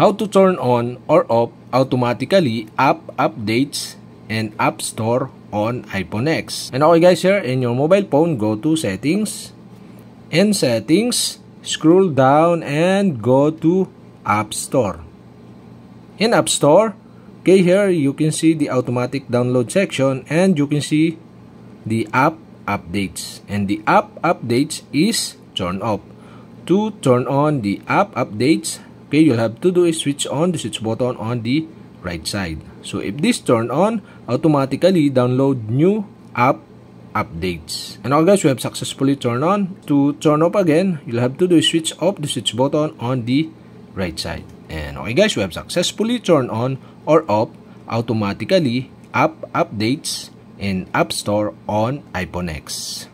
how to turn on or off automatically app updates and App Store on iPhone X. And okay guys, here in your mobile phone, go to settings. In settings, scroll down and go to App Store. In App Store, okay here you can see the automatic download section and you can see the app updates. And the app updates is turned off. To turn on the app updates, okay, you'll have to do is switch on the switch button on the right side. So if this turn on, automatically download new app updates. And now guys, we have successfully turned on. To turn off again, you'll have to do is switch off the switch button on the right side. And okay guys, we have successfully turned on or off automatically app updates in App Store on iPhone X.